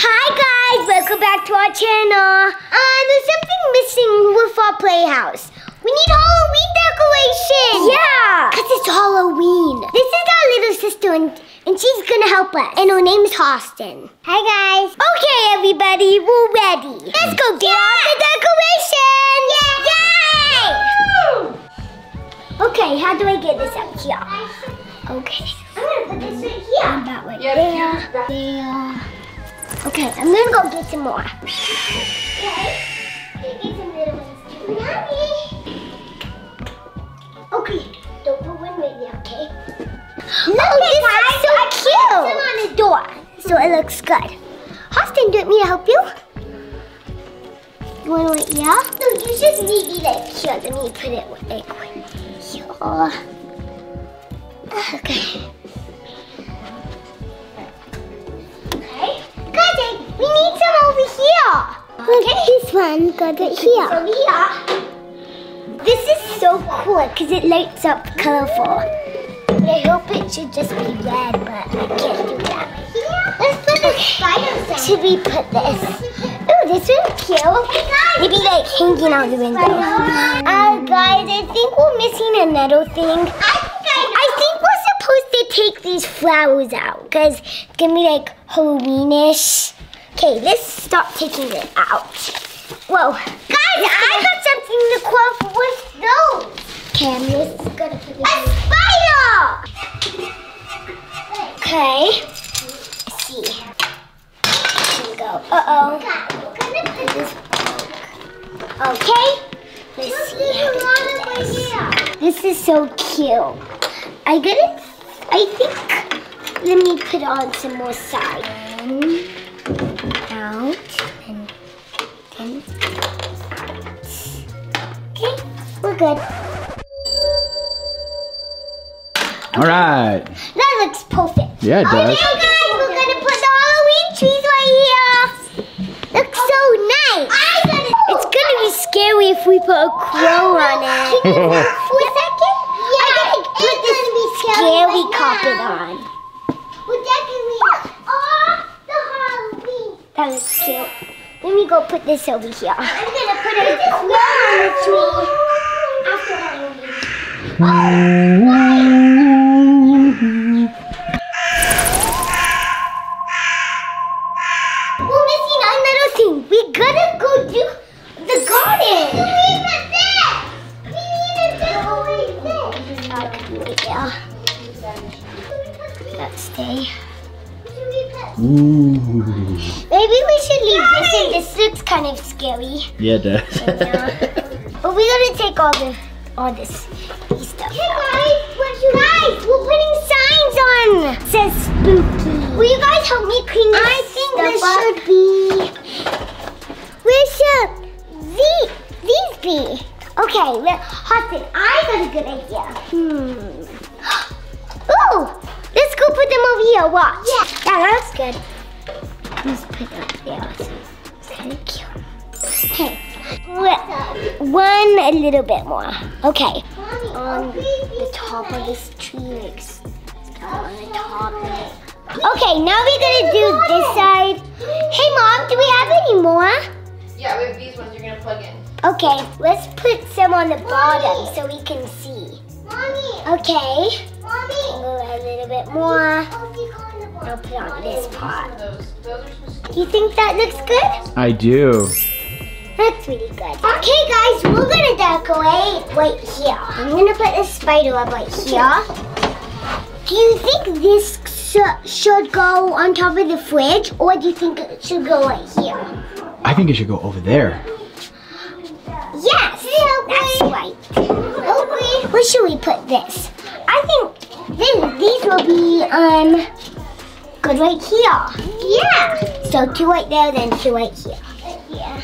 Hi guys, welcome back to our channel. Uh, there's something missing with our playhouse. We need Halloween decoration. Yeah. Cause it's Halloween. This is our little sister and, and she's gonna help us. And her name is Halston. Hi guys. Okay everybody, we're ready. Let's go get yeah. out the decoration. Yay! Yay! Okay, how do I get this out here? Okay. I'm gonna put this right here. And that right yeah, there. There. Okay, I'm gonna go get some more. Okay. Get some little ones too. Yummy. Okay, don't put one right there, okay? Look, okay, this guys, is so I cute. Put on the door, so it looks good. Halston, do you want me to help you? You want to wait here? No, you just need me like here. Let me put it like here. Okay. We need some over here. Look, Okay. This one got it here. Over here. This is so cool because it lights up colorful. I hope it should just be red, but I can't do that. Let's put the spider Should we put this? Oh, this one's cute. Maybe like hanging out the window. Uh, guys, I think we're missing another thing. I think we're supposed to take these flowers out because it's going to be like Halloweenish. Okay, let's stop taking it out. Whoa. Guys, I got something to quote with those. Okay, I'm just gonna put this A spider! Okay. Let's see. Here we go. Uh-oh. Okay. Let's see how to do this. This is so cute. I got it. I think, let me put on some more side out and then out. Okay, we're good. All right. That looks perfect. Yeah, it does. Okay, guys, we're gonna put the Halloween trees right here. Looks so nice. It's gonna be scary if we put a crow oh, on it. For a second? Yeah, I gotta put this scary carpet on. Well, that can be. Oh. That looks cute. Let me go put this over here. I'm gonna put it on the tree after Halloween. We're missing another thing. We gotta go do the garden. We need. We need to decorate this. That could be right. Let's stay. Ooh. Maybe we should leave this in. This looks kind of scary. Yeah, it does. but we gotta take all the all this stuff. Hey guys, what you guys? We're putting signs on. It says spooky. Will you guys help me clean this I think this up? should be. Where should these these be? Okay, well, Halston, I got a good idea. Hmm. Ooh, let's go put them over here. Watch. Yeah, that looks good. Let's put it there. It's kind of cute. Okay. One a little bit more. Okay. On the top of this tree, like on the top of it. Okay, now we're gonna do this side. Hey mom, do we have any more? Yeah, we have these ones you're gonna plug in. Okay, let's put some on the bottom so we can see. Mommy. Okay. Mommy. a little bit more. I'll put on this pot. Do you think that looks good? I do. That's really good. Okay, guys, we're gonna decorate right here. I'm gonna put a spider up right here. Do you think this should go on top of the fridge, or do you think it should go right here? I think it should go over there. Yes, that's right. Okay. Where should we put this? I think this, these will be um good right here. Yeah. So two right there, then two right here. Yeah.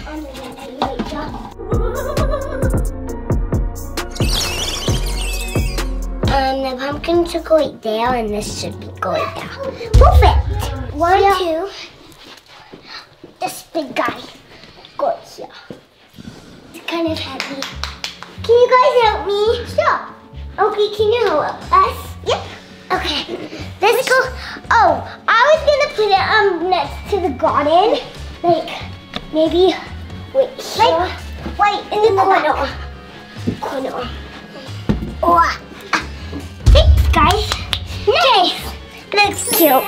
Um, the pumpkin should go right there, and this should be going there. Perfect. One, yeah. two. The garden. Like maybe wait here. Like wait in the corner. Corner. Oh. Or thanks guys. Nice. Looks cute.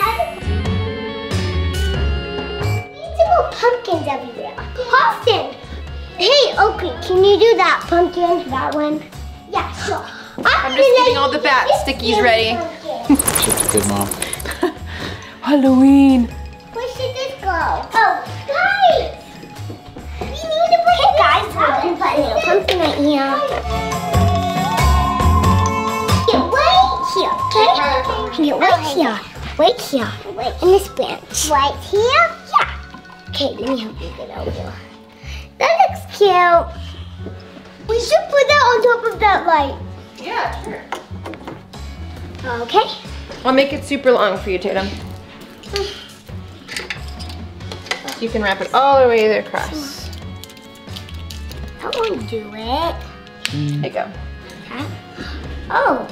Little pumpkins everywhere. Halston! Hey, Oakley, can you do that pumpkin, that one? Yeah, sure. I'm just getting all the bat stickies ready. She's a good mom. Halloween. Go? Oh, guys! We need to put okay, guys, gonna put a little pumpkin right here. Yeah, right here, okay? Yeah, right here. Right here. In this branch. Right here? Yeah. Okay, let me help you get over here. That looks cute. We should put that on top of that light. Yeah, sure. Okay. I'll make it super long for you, Taytum. You can wrap it all the way across. That won't do it. There you go. Huh? Oh,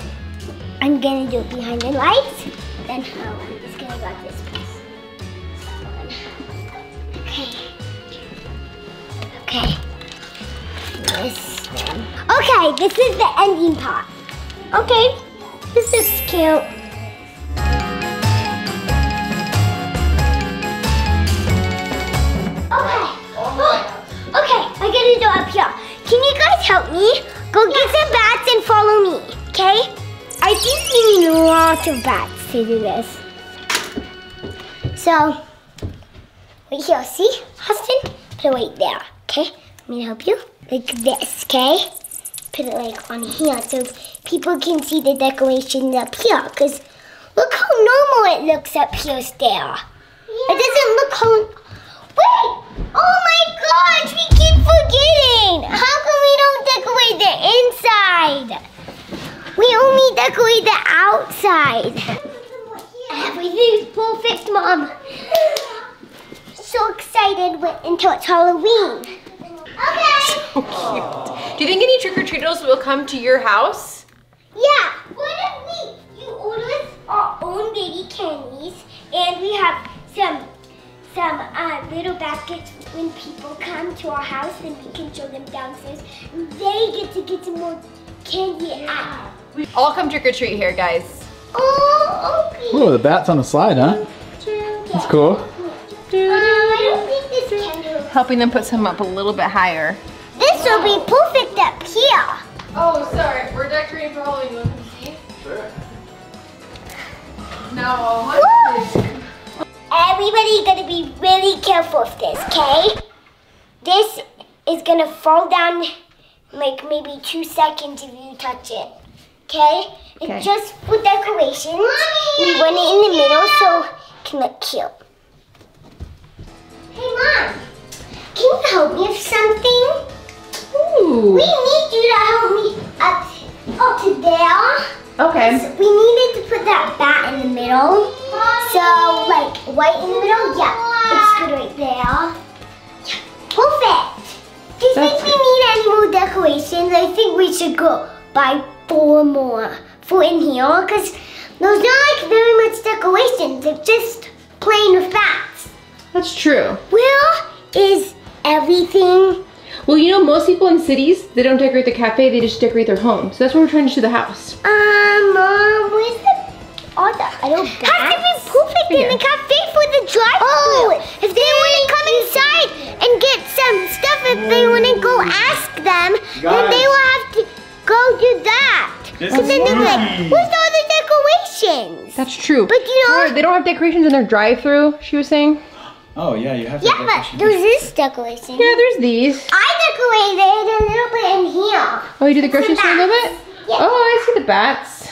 I'm gonna do it behind the lights. Then oh, I'm just gonna grab this piece. Okay. Okay. This one. Okay, this is the ending part. Okay, this is cute. Help me? Go get some bats and follow me, okay? I think we need a lot of bats to do this. So, right here, see, Halston? Put it right there, okay? Let me help you. Like this, okay? Put it like on here so people can see the decorations up here. Cause look how normal it looks up here still. It doesn't look how. Wait! Oh my gosh, forgetting! How come we don't decorate the inside? We only decorate the outside. Everything's perfect, Mom. So excited until it's Halloween. Okay. So cute. Do you think any trick-or-treaters will come to your house? Yeah. What if we you order us our own baby candies and we have some some uh, little baskets when people come to our house and we can show them downstairs. They get to get some more candy out. I'll come trick-or-treat here, guys. Oh, okay. Oh, the bat's on the slide, huh? That's cool. I don't think this can do. Helping them put some up a little bit higher. This will be perfect up here. Oh, sorry. We're decorating for Halloween. You want to see? Sure. No. Everybody gonna be really careful with this, okay? This is gonna fall down like maybe two seconds if you touch it. Okay? Okay. It's just for decoration. We want it in the middle so it can look cute. Hey mom, can you help me with something? Ooh. We need you to help me up, up to there. Okay. We needed to put that bat in the middle. So, like, white in the middle? Yeah, it's good right there. Yeah, perfect. Do you That's think we need any more decorations? I think we should go buy four more for in here because there's not like very much decorations. They're just plain with bats. That's true. Where is everything? Well, you know, most people in cities, they don't decorate the cafe, they just decorate their home. So that's what we're trying to do the house. Um, Mom, where's the other? I don't Has to be perfect in the cafe for the drive-thru. if they want to come inside and get some stuff, if they want to go ask them, then they will have to go do that. This so is then they're like, where's all the decorations? That's true. But you know- Or they don't have decorations in their drive-through, she was saying. Oh, yeah, you have to. yeah, but there's this decoration. Yeah, there's these. I decorated a little bit in here. Oh, you do the grocery Some store a little bit? Yeah. Oh, I see the bats.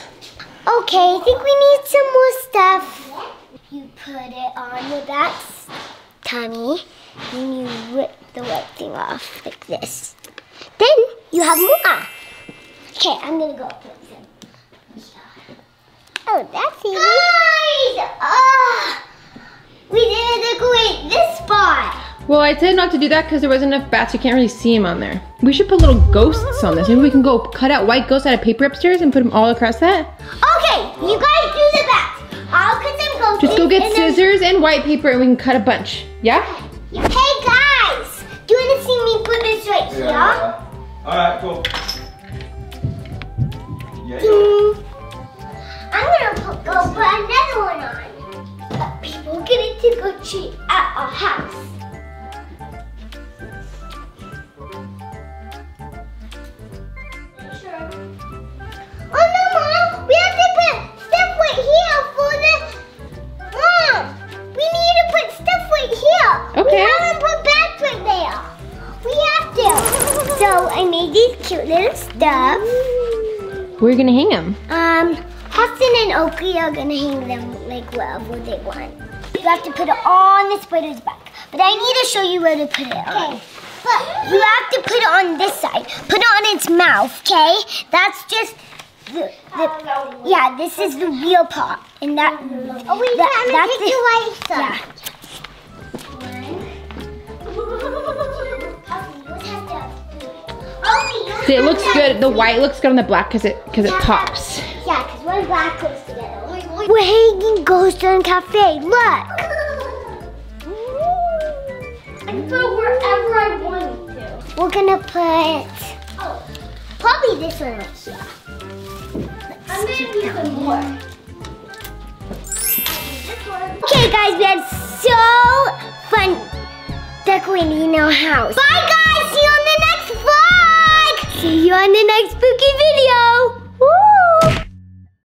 Okay, I think we need some more stuff. You put it on the bat's tummy, and you rip the white thing off like this. Then you have more. Okay, I'm gonna go put some. Oh, that's easy. Guys! Ah! We didn't decorate this spot. Well, I said not to do that because there wasn't enough bats. You can't really see them on there. We should put little ghosts on this. Maybe we can go cut out white ghosts out of paper upstairs and put them all across that. Okay, you guys do the bats. I'll cut some Just go get and then- scissors and white paper and we can cut a bunch. Yeah? Hey guys, do you want to see me put this right here? Alright, cool. Yeah, Hmm. I'm gonna put, go put another one on. People get it to go treat at our house. Oh no, Mom! We have to put stuff right here for the. Mom! We need to put stuff right here. We Okay. haven't put bags right there. We have to. So I made these cute little stuff. Where are you gonna hang them? Um, Halston and Oakley are gonna hang them like wherever they want. You have to put it on the spider's back. But I need to show you where to put it on. But you have to put it on this side. Put it on its mouth, okay? That's just the, the yeah, this is the real part. And that, oh, we that, that's the right side. Yeah. See, it looks good. The white looks good on the black because it because it pops. Yeah, because we're black close together. We're hanging Ghost Run Cafe. Look. I can put wherever I want to. We're gonna put oh, probably this one right here. I'm gonna put more. Okay, guys, we had so fun decorating our house. Bye, guys. See you on the next vlog. See you on the next spooky video.